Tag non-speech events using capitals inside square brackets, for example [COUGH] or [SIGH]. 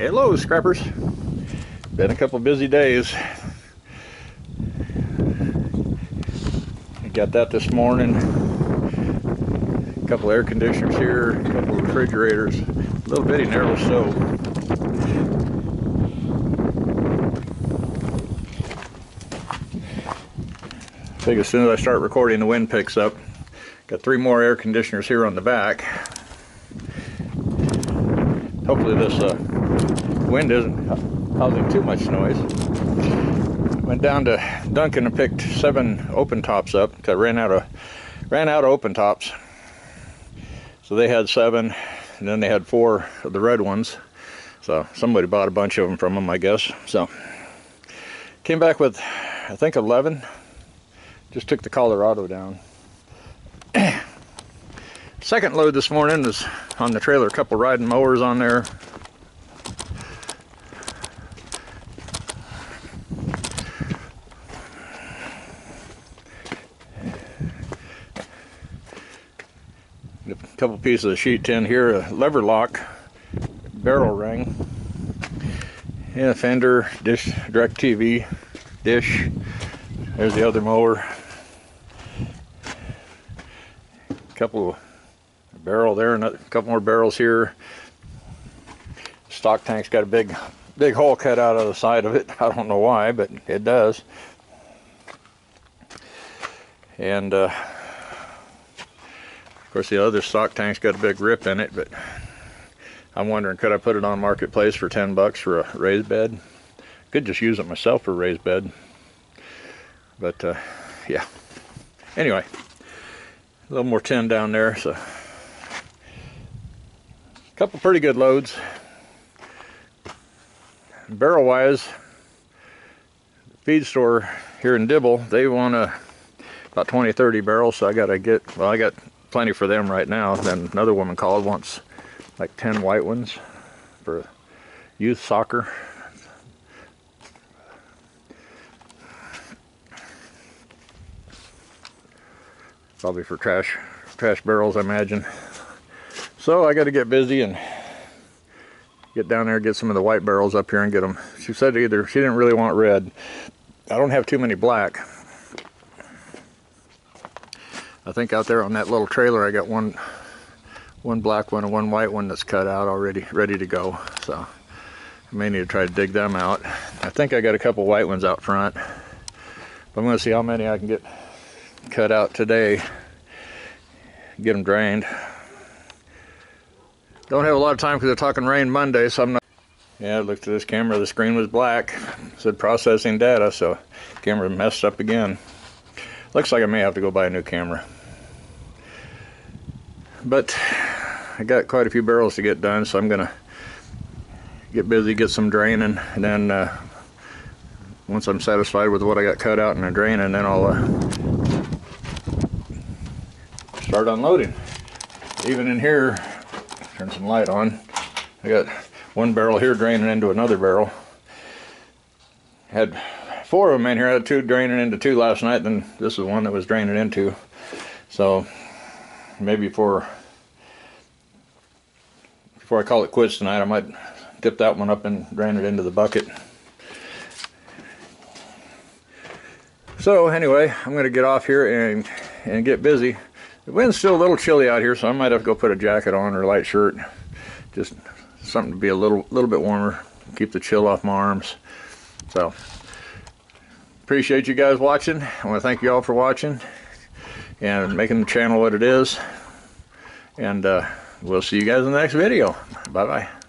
Hello, scrappers. Been a couple busy days. Got that this morning. A couple air conditioners here, a couple refrigerators, a little bitty narrow stove. I think as soon as I start recording, the wind picks up. Got three more air conditioners here on the back. Hopefully this uh, wind isn't causing too much noise. Went down to Duncan and picked seven open tops up because I ran out of ran out of open tops. So they had seven, and then they had four of the red ones. So somebody bought a bunch of them from them, I guess. So came back with, I think 11. Just took the Colorado down. [CLEARS THROAT] Second load this morning was on the trailer, a couple riding mowers on there. A couple pieces of sheet tin here, a lever lock, barrel ring, and a fender, dish, direct TV, dish. There's the other mower. A couple barrel there and a couple more barrels here stock tank's got a big big hole cut out of the side of it [LAUGHS] I don't know why but it does and uh, of course the other stock tank's got a big rip in it but I'm wondering could I put it on marketplace for 10 bucks for a raised bed? Could just use it myself for a raised bed. But uh, yeah. Anyway a little more tin down there so. A couple pretty good loads. Barrel wise feed store here in Dibble they want a, about 20 30 barrels so I gotta get well I got plenty for them right now. Then another woman called wants like 10 white ones for youth soccer. Probably for trash trash barrels I imagine. So I got to get busy and get down there get some of the white barrels up here and get them she said either she didn't really want red. I don't have too many black I think out there on that little trailer I got one one black one and one white one that's cut out already ready to go. So I may need to try to dig them out. I think I got a couple white ones out front. But I'm going to see how many I can get cut out today. Get them drained. Don't have a lot of time because they're talking rain Monday so I'm not yeah I looked at this camera the screen was black. It said processing data so camera messed up again looks like I may have to go buy a new camera but I got quite a few barrels to get done so I'm gonna get busy get some draining and then uh, once I'm satisfied with what I got cut out and the draining then I'll uh, start unloading. Even in here, turn some light on. I got one barrel here draining into another barrel. Had four of them in here. I had two draining into two last night, then this is one that was draining into. So maybe for before I call it quits tonight, I might dip that one up and drain it into the bucket. So anyway, I'm going to get off here and, and get busy. The wind's still a little chilly out here, so I might have to go put a jacket on or a light shirt. Just something to be a little, little bit warmer, keep the chill off my arms. So, appreciate you guys watching. I want to thank you all for watching and making the channel what it is. And uh, we'll see you guys in the next video. Bye-bye.